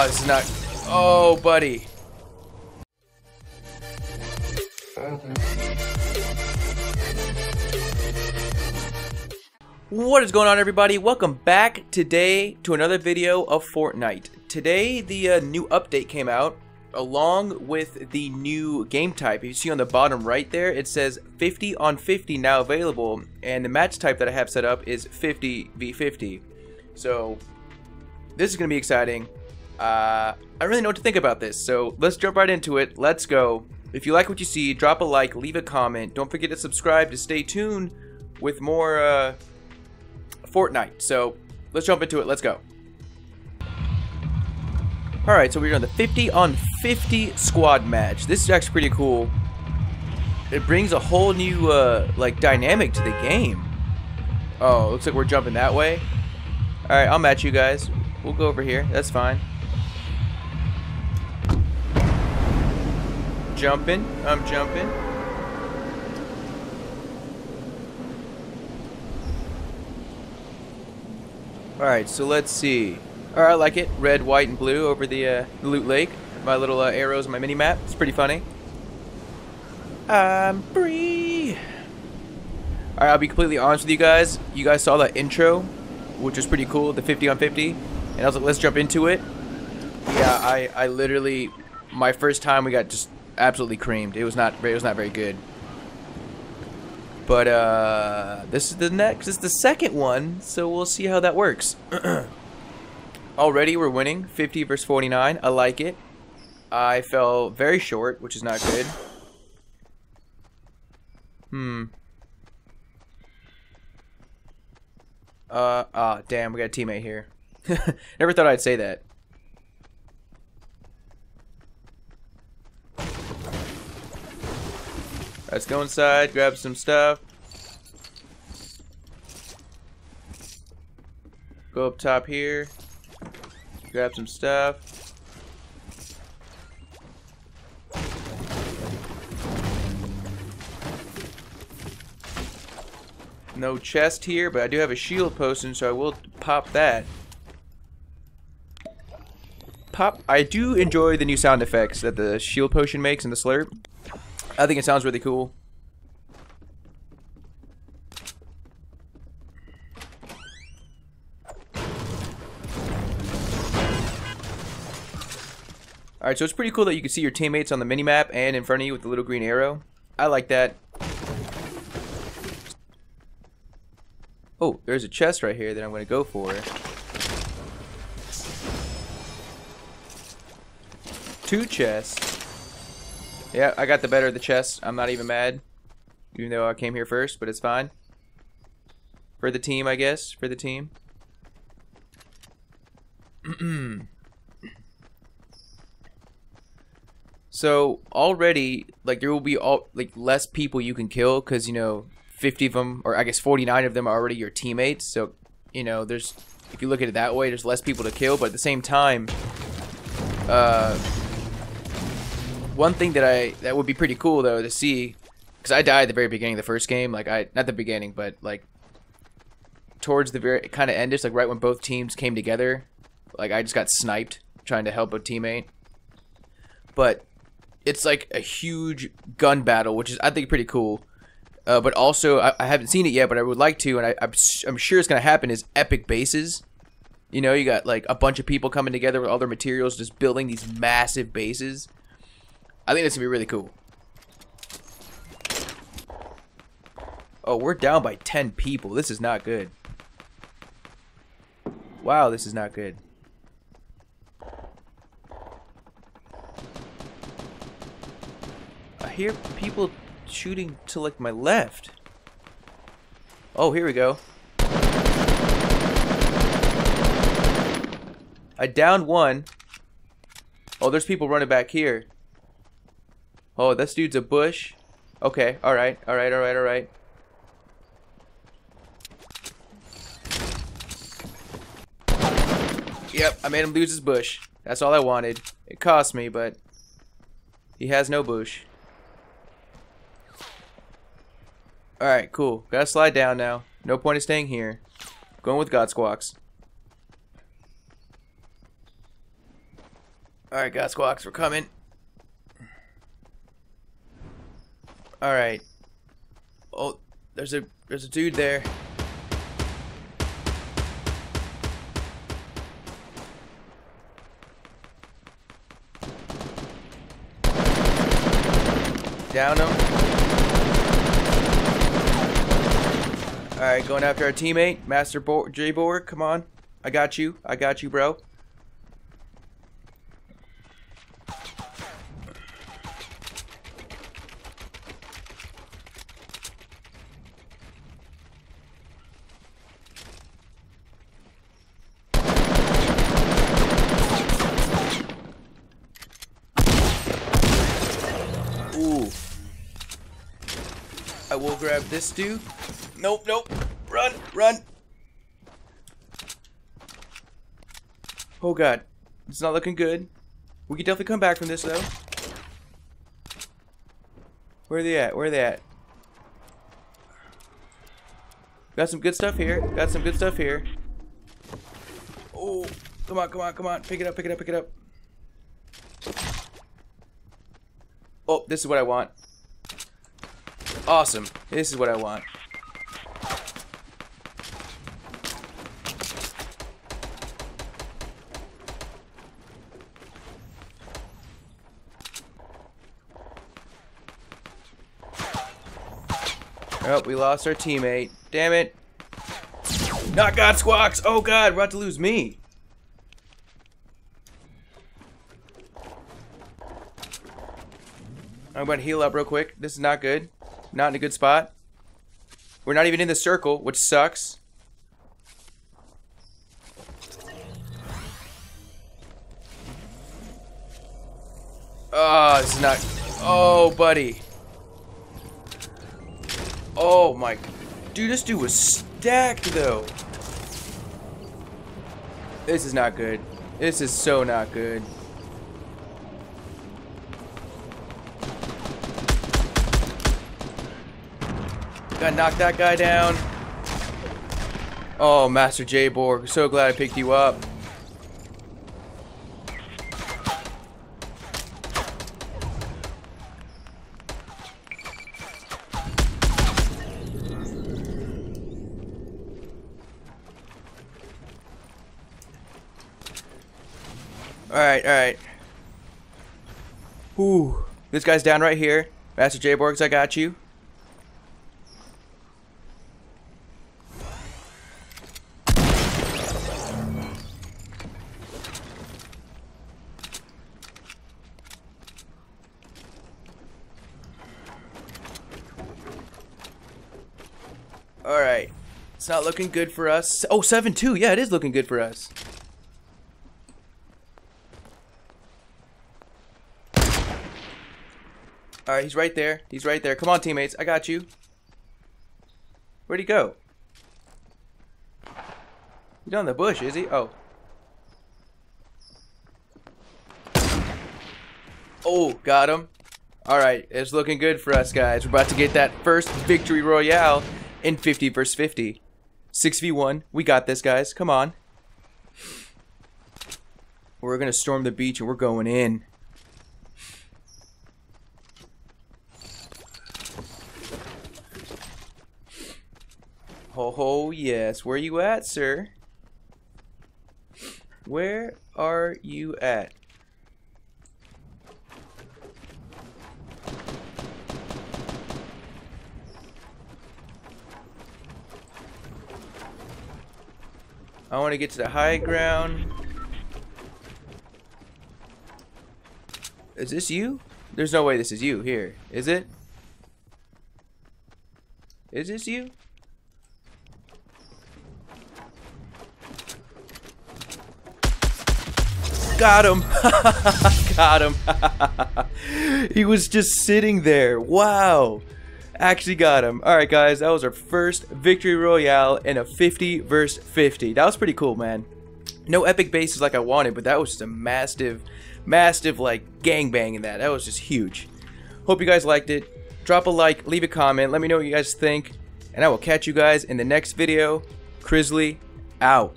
Oh, is not. Oh, buddy. What is going on everybody? Welcome back today to another video of Fortnite. Today the uh, new update came out along with the new game type. You see on the bottom right there it says 50 on 50 now available and the match type that I have set up is 50 v 50. So this is going to be exciting. Uh, I don't really know what to think about this so let's jump right into it. Let's go. If you like what you see drop a like, leave a comment. Don't forget to subscribe to stay tuned with more uh, Fortnite. So let's jump into it. Let's go. Alright, so we're on the 50 on 50 squad match. This is actually pretty cool. It brings a whole new uh, like dynamic to the game. Oh, looks like we're jumping that way. Alright, I'll match you guys. We'll go over here. That's fine. Jumping. I'm jumping. Alright, so let's see. Alright, I like it. Red, white, and blue over the, uh, loot lake. My little uh, arrows on my mini-map. It's pretty funny. I'm free. Alright, I'll be completely honest with you guys. You guys saw that intro, which was pretty cool, the 50 on 50. And I was like, let's jump into it. Yeah, I, I literally, my first time we got just absolutely creamed. It was not, it was not very good. But uh, this is the next, is the second one, so we'll see how that works. Already we're winning, 50 versus 49. I like it. I fell very short, which is not good. Hmm. Uh, ah, damn, we got a teammate here. Never thought I'd say that. Let's go inside, grab some stuff. Go up top here. Grab some stuff. No chest here, but I do have a shield potion, so I will pop that. Pop. I do enjoy the new sound effects that the shield potion makes in the slurp. I think it sounds really cool. Alright, so it's pretty cool that you can see your teammates on the minimap and in front of you with the little green arrow. I like that. Oh, there's a chest right here that I'm going to go for. Two chests. Yeah, I got the better of the chest. I'm not even mad. Even though I came here first, but it's fine. For the team, I guess. For the team. so, already, like, there will be all like less people you can kill because, you know, 50 of them, or I guess 49 of them are already your teammates. So, you know, there's, if you look at it that way, there's less people to kill. But at the same time, uh, one thing that I that would be pretty cool though to see, because I died at the very beginning of the first game. Like I not the beginning, but like towards the very kind of end, just like right when both teams came together. Like I just got sniped trying to help a teammate. But it's like a huge gun battle, which is I think pretty cool. Uh, but also, I, I, haven't seen it yet, but I would like to, and I, I'm, I'm sure it's gonna happen. Is epic bases. You know, you got like a bunch of people coming together with all their materials, just building these massive bases. I think this gonna be really cool. Oh, we're down by 10 people. This is not good. Wow, this is not good. I hear people shooting to like my left. Oh, here we go. I downed one. Oh, there's people running back here. Oh, this dude's a bush. Okay, alright, alright, alright, alright. Yep, I made him lose his bush. That's all I wanted. It cost me, but he has no bush. Alright, cool. Gotta slide down now. No point in staying here. Going with God Squawks. Alright, God Squawks, we're coming. Alright. Oh, there's a there's a dude there. Down him. Alright, going after our teammate, Master Bo J Borg. Come on. I got you. I got you, bro. Ooh. I will grab this dude. Nope, nope. Run, run. Oh god. It's not looking good. We can definitely come back from this though. Where are they at? Where are they at? Got some good stuff here. Got some good stuff here. Oh, come on, come on, come on. Pick it up, pick it up, pick it up. Oh, this is what I want. Awesome. This is what I want. Oh, we lost our teammate. Damn it. Not God Squawks! Oh god, we're about to lose me. I'm going to heal up real quick. This is not good. Not in a good spot. We're not even in the circle, which sucks. Oh, this is not... Oh, buddy. Oh, my... Dude, this dude was stacked, though. This is not good. This is so not good. Gotta knock that guy down. Oh, Master J Borg, so glad I picked you up. Alright, alright. Ooh. This guy's down right here. Master J Borgs, I got you. Alright. It's not looking good for us. Oh, 7-2. Yeah, it is looking good for us. Alright, he's right there. He's right there. Come on, teammates. I got you. Where'd he go? He's in the bush, is he? Oh. Oh, got him. Alright, it's looking good for us, guys. We're about to get that first victory royale in 50 versus 50. 6v1. We got this, guys. Come on. We're going to storm the beach and we're going in. Oh, yes. Where you at, sir? Where are you at? I want to get to the high ground. Is this you? There's no way this is you here. Is it? Is this you? Got him. Got him. he was just sitting there. Wow. Actually got him. Alright guys, that was our first Victory Royale in a 50 versus 50. That was pretty cool, man. No epic bases like I wanted, but that was just a massive, massive like gangbang in that. That was just huge. Hope you guys liked it. Drop a like, leave a comment, let me know what you guys think. And I will catch you guys in the next video. Crizzlly, out.